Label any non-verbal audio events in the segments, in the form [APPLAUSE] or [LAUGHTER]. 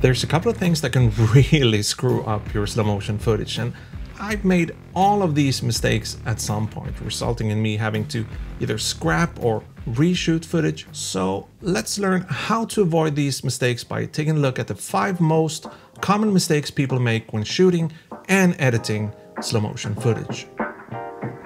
There's a couple of things that can [LAUGHS] really screw up your slow motion footage and I've made all of these mistakes at some point, resulting in me having to either scrap or reshoot footage. So let's learn how to avoid these mistakes by taking a look at the five most common mistakes people make when shooting and editing slow motion footage.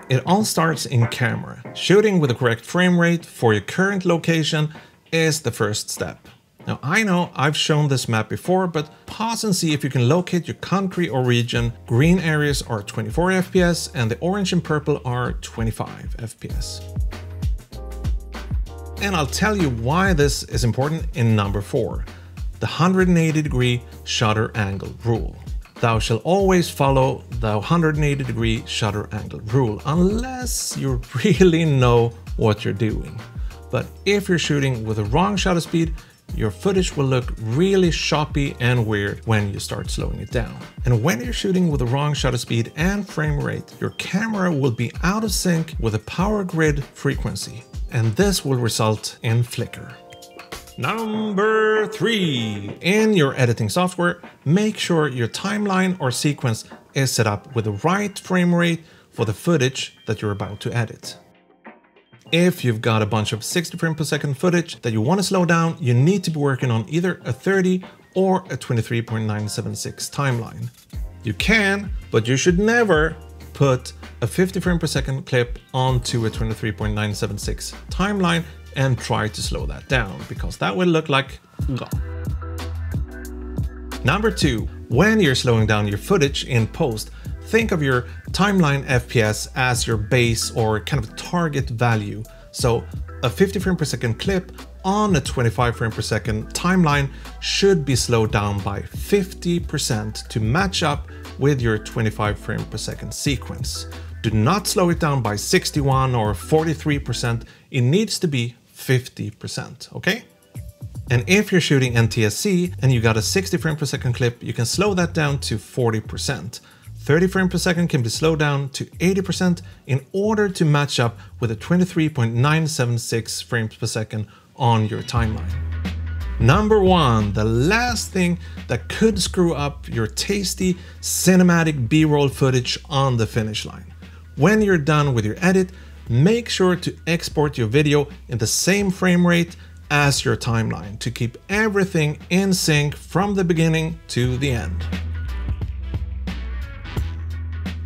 It all starts in camera. Shooting with the correct frame rate for your current location is the first step. Now I know I've shown this map before, but pause and see if you can locate your country or region. Green areas are 24 FPS and the orange and purple are 25 FPS. And I'll tell you why this is important in number 4, the 180 degree shutter angle rule. Thou shall always follow the 180 degree shutter angle rule unless you [LAUGHS] really know what you're doing. But if you're shooting with the wrong shutter speed, your footage will look really choppy and weird when you start slowing it down. And when you're shooting with the wrong shutter speed and frame rate, your camera will be out of sync with the power grid frequency, and this will result in flicker. Number three, in your editing software, make sure your timeline or sequence is set up with the right frame rate for the footage that you're about to edit. If you've got a bunch of 60 frame per second footage that you want to slow down, you need to be working on either a 30 or a 23.976 timeline. You can, but you should never put a 50 frame per second clip onto a 23.976 timeline and try to slow that down because that will look like Number two, when you're slowing down your footage in post, think of your timeline FPS as your base or kind of target value. So a 50 frame per second clip on a 25 frame per second timeline should be slowed down by 50% to match up with your 25 frame per second sequence. Do not slow it down by 61 or 43%, it needs to be 50%, okay? And if you're shooting NTSC and you got a 60 frame per second clip, you can slow that down to 40%. 30 frames per second can be slowed down to 80% in order to match up with the 23.976 frames per second on your timeline. Number one, the last thing that could screw up your tasty cinematic B-roll footage on the finish line. When you're done with your edit, make sure to export your video in the same frame rate as your timeline to keep everything in sync from the beginning to the end.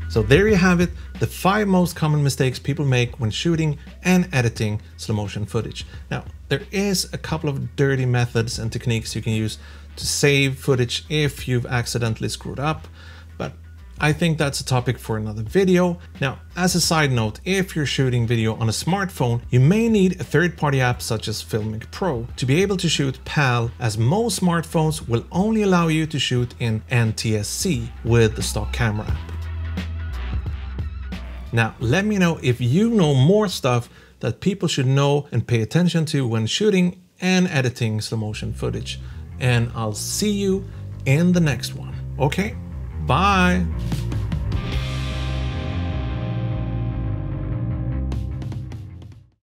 So there you have it, the five most common mistakes people make when shooting and editing slow motion footage. Now, there is a couple of dirty methods and techniques you can use to save footage if you've accidentally screwed up, but I think that's a topic for another video. Now, as a side note, if you're shooting video on a smartphone, you may need a third-party app such as Filmic Pro to be able to shoot PAL, as most smartphones will only allow you to shoot in NTSC with the stock camera app. Now, let me know if you know more stuff that people should know and pay attention to when shooting and editing slow motion footage. And I'll see you in the next one. Okay? Bye!